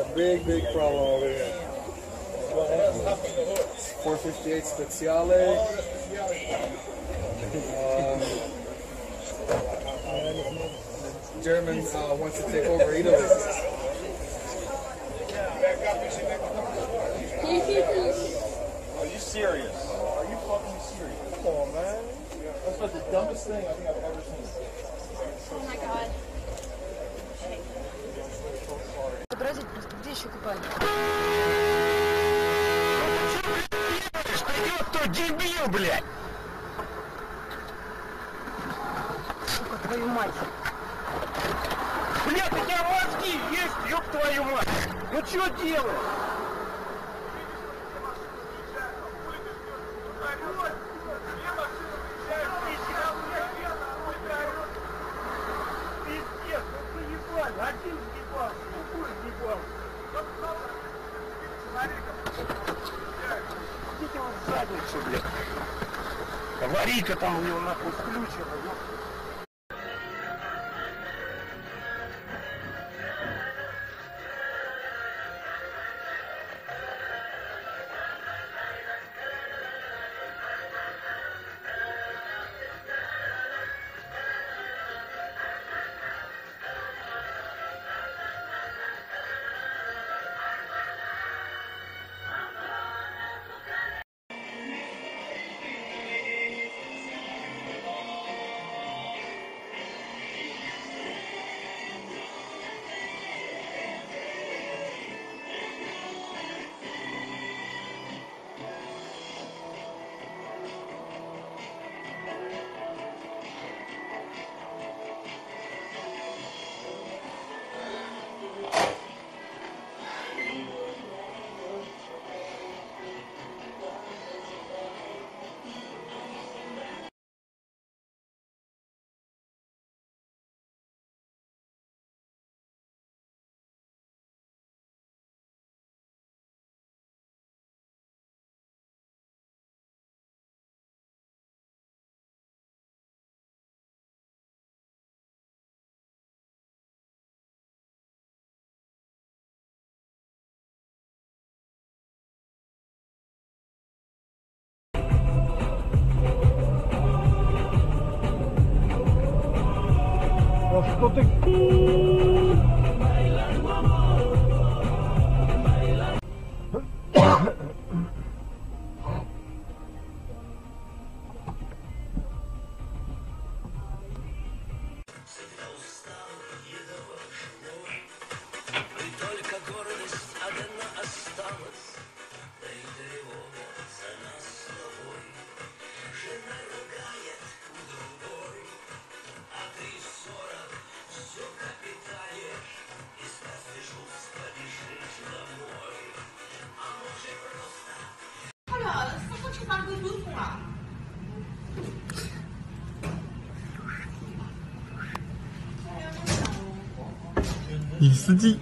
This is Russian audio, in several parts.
That's a big, big problem over here. 458 Speciale. Um, German uh, wants to take over Italy. Are you serious? Are you fucking serious? Come on, man. That's like the dumbest thing I think I've ever seen. Oh my god. Где еще купальник? Что кто дебил, блядь? Сука, твою мать. Блядь, у тебя мозги есть, ёб твою мать! Ну что делаешь? Аварийка там у него нахуй включена, ёб. А 女司机。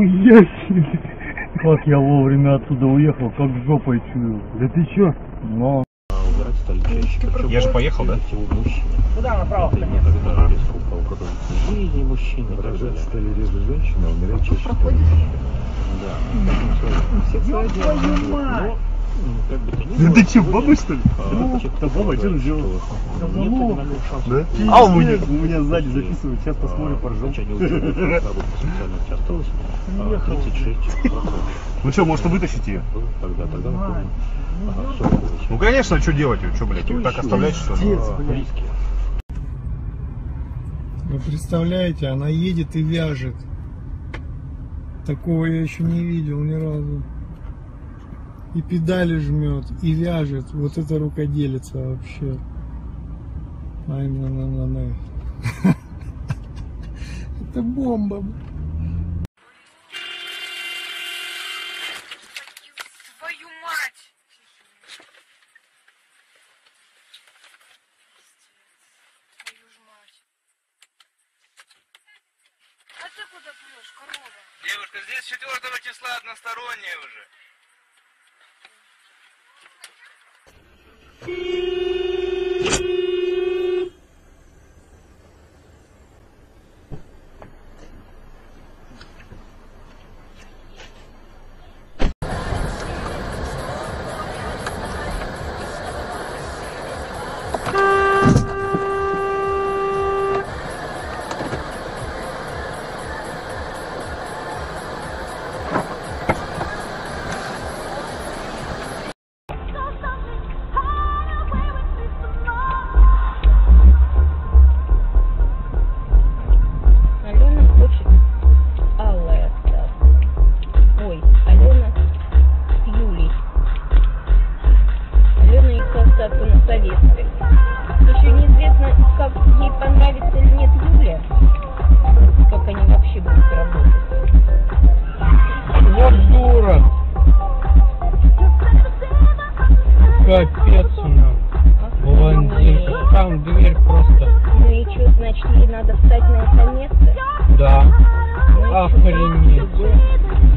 Нихуя себе! Как я вовремя оттуда уехал, как жопой чую. Да ты чё? Ну, убирать стали Я же поехал, да? Туда, направо. жизни мужчины. Рожать стали реже женщины, а умирать чаще. Твою мать! Да ты че, баба что ли? Ну, да баба, что сделал? Да? А у меня, у меня сзади записывают, сейчас посмотрим, поржем. Ну что, может вытащить ее? Тогда, тогда. Ну конечно, а что делать ее? Что, блядь, так оставлять, что ли? Вы представляете, она едет и вяжет. Такого я еще не видел ни разу. И педали жмет, и вяжет. Вот это рукоделица вообще. Ай, на на на на Это бомба. Твою мать! Твою ж мать. А ты куда плешь, корова? Девушка, здесь 4 числа одностороннее уже. Jim.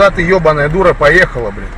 Куда ты, ебаная дура, поехала, блин?